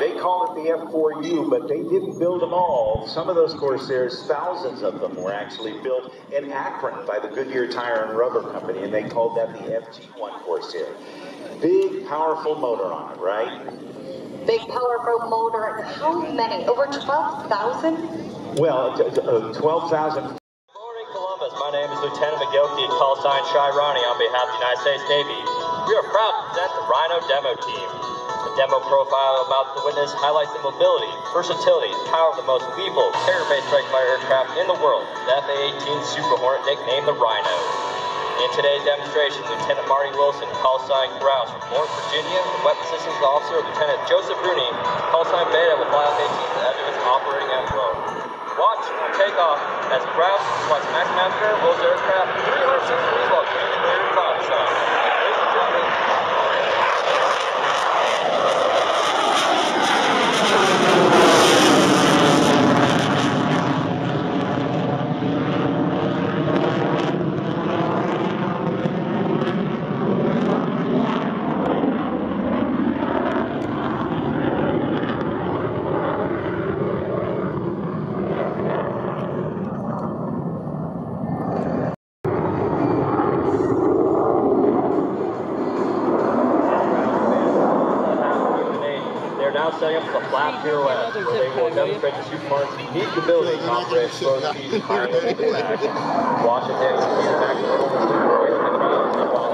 They call it the F4U, but they didn't build them all. Some of those Corsairs, thousands of them, were actually built in Akron by the Goodyear Tire and Rubber Company, and they called that the FG1 Corsair. Big, powerful motor on it, right? Big, powerful motor. How many? Over 12,000? Well, uh, 12,000 Columbus. My name is Lieutenant McGilty, call sign Shy Ronnie on behalf of the United States Navy. We are proud to present the Rhino Demo Team. The demo profile about the witness highlights the mobility, versatility, and power of the most lethal carrier-based strike fighter aircraft in the world, the FA-18 Super Hornet, nicknamed the Rhino. In today's demonstration, Lieutenant Marty Wilson, call sign Grouse from North Virginia, and Weapons Systems Officer Lieutenant Joseph Rooney, call sign Beta fly off 18 to the edge of its operating envelope. Watch and take off as Grouse flies Max Master rolls aircraft 360 degrees while keeping the clear cloud sun. Ladies and gentlemen, They're now setting up the flat pirouette, where they will demonstrate the Super Hornet's unique ability to operate and high levels of action. Washington and Max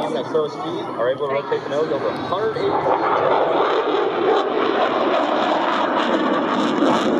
even at slow speed, are able to rotate the nose over 180 degrees.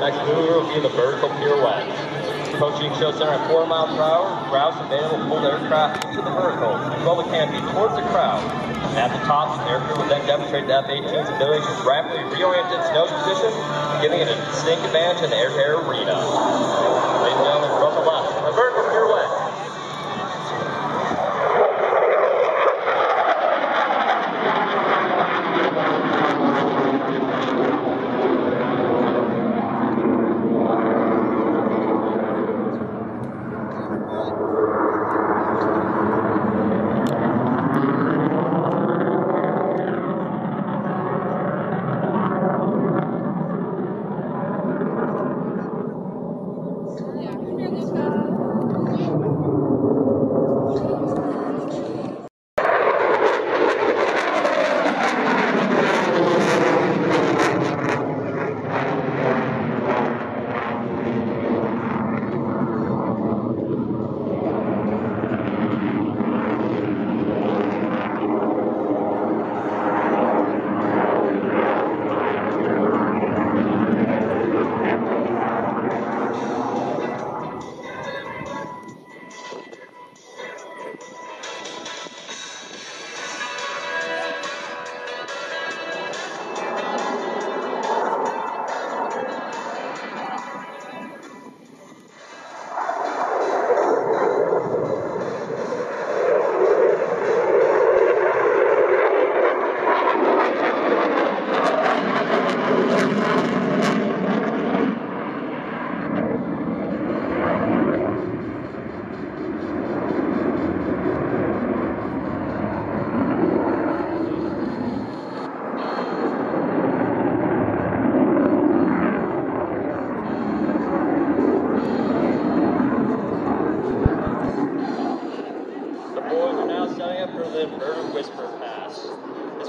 Next maneuver will be the vertical pirouette. Approaching show center at 4 miles per hour, Grouse and Beta will pull the aircraft into the vertical as well as can towards the crowd. At the top, the aircrew will then demonstrate the F-18's ability to rapidly reorient its nose position, giving it a distinct advantage in the air-to-air arena. Ladies and gentlemen,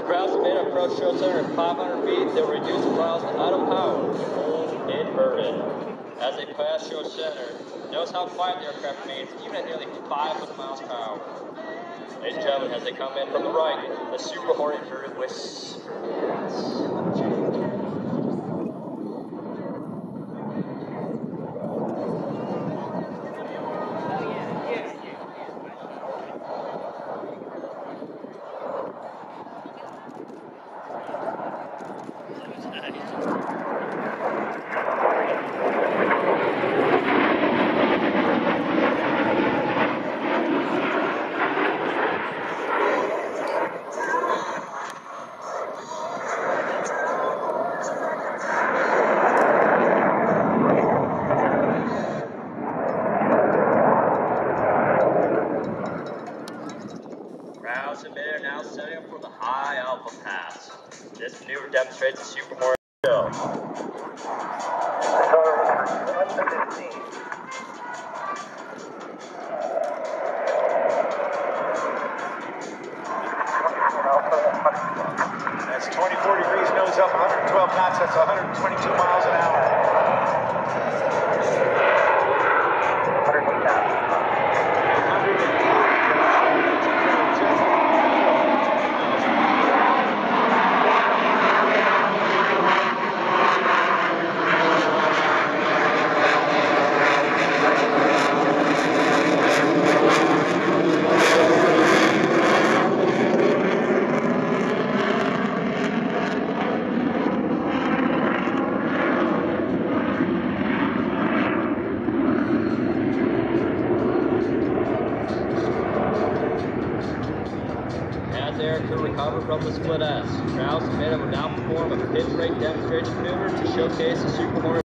As Grouse and Beta approach show center at 500 feet, they'll reduce the miles to idle power full inverted. As they pass show center, notice how quiet the aircraft remains even at nearly 500 miles per hour. Ladies and gentlemen, as they come in from the right, the Super Hornet inverted Whisper Pass. Grouse and Beta are now setting up for the High Alpha Pass. This maneuver demonstrates the Super Hornet show. That's 24 degrees nose up, 112 knots. That's 122 miles an hour. As the aircrew recover from S, submitted will now perform a pit brake demonstration maneuver to showcase the Super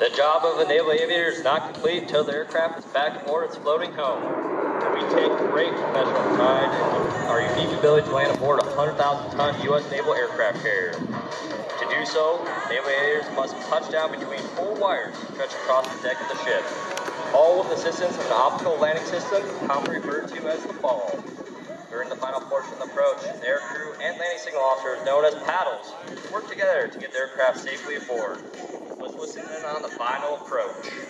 The job of a naval aviator is not complete until the aircraft is back aboard its floating home. We take great professional pride in our unique ability to land aboard a 100,000 ton U.S. naval aircraft carrier. To do so, naval aviators must touch down between four wires stretched across the deck of the ship, all with assistance of an optical landing system, commonly referred to as the ball. During the final portion of the approach, the aircrew and landing signal officers, known as paddles, work together to get the aircraft safely aboard. Let's in on the final approach.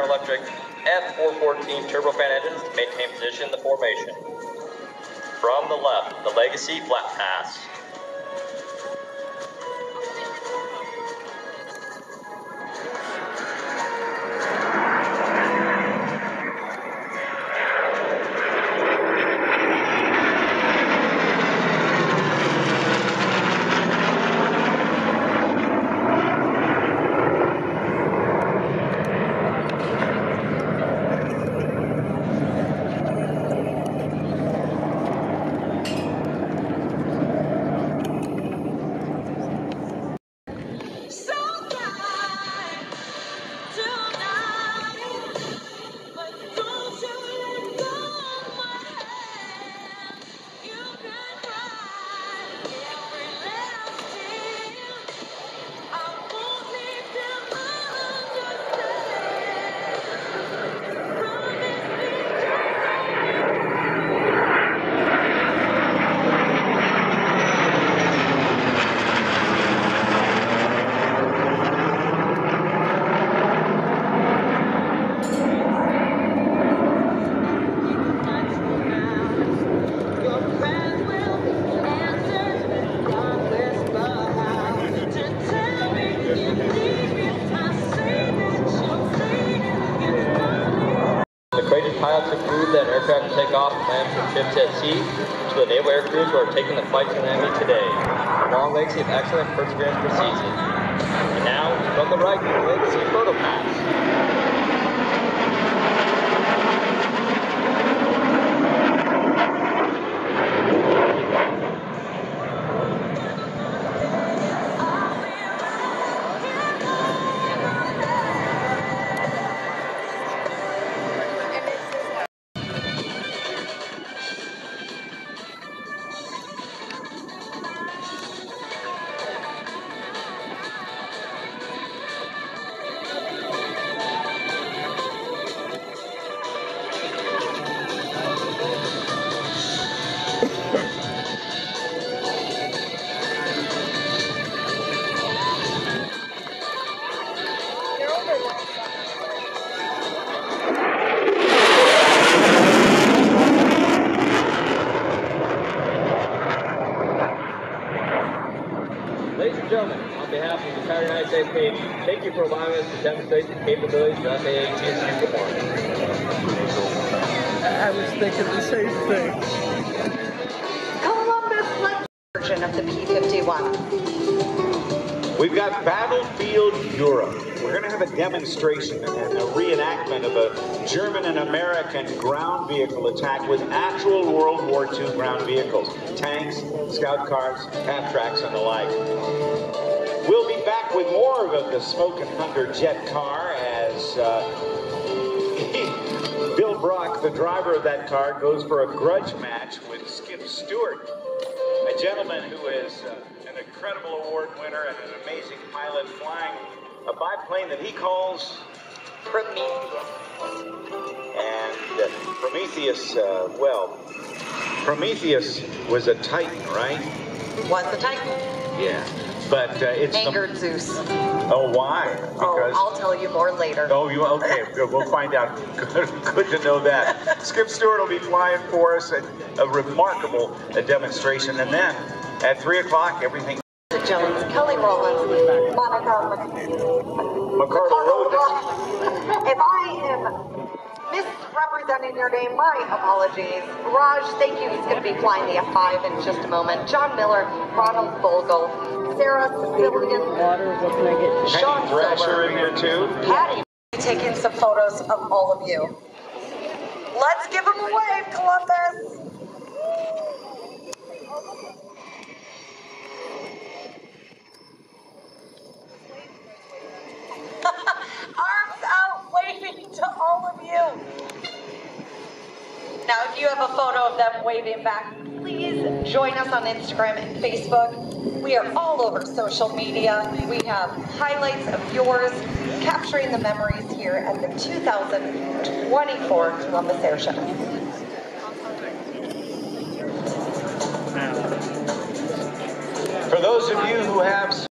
General Electric F414 turbofan engines to maintain position in the formation. From the left, the Legacy Flat Pass. aircraft to take off and land from ships at sea to the naval air crews who are taking the fight to the enemy today. Long legacy of excellent perseverance for season. And now, from the right, you will see photo pass. Capabilities of FAA GSU performance. I was thinking the same thing. Columbus Lake version of the P-51. We've got Battlefield Europe. We're going to have a demonstration and a reenactment of a German and American ground vehicle attack with actual World War II ground vehicles tanks, scout cars, half tracks, and the like. We'll be back with more of the Smoke and Thunder jet car as uh, Bill Brock, the driver of that car, goes for a grudge match with Skip Stewart, a gentleman who is uh, an incredible award winner and an amazing pilot flying a biplane that he calls Prometheus. and uh, Prometheus. Uh, well, Prometheus was a Titan, right? Was a Titan. Yeah, but uh, it's the- Angered Zeus. oh, why? Oh, I'll tell you more later. Oh, you okay? Good. We'll find out. Good, good to know that. Skip Stewart will be flying for us a, a remarkable demonstration, and then at three o'clock, everything. Jones, Kelly Rowland, Monica McCardle. If I am misrepresenting your name, my apologies. Raj, thank you. He's going to be flying the F5 in just a moment. John Miller, Ronald Vogel, Sarah Civilian? Sean Thrasher in here too. Patty. Taking some photos of all of you. Let's give them a wave, Columbus. Arms out, waving to all of you. Now, if you have a photo of them waving back, please join us on Instagram and Facebook. We are all over social media. We have highlights of yours capturing the memories here at the 2024 Columbus Air Show. For those of you who have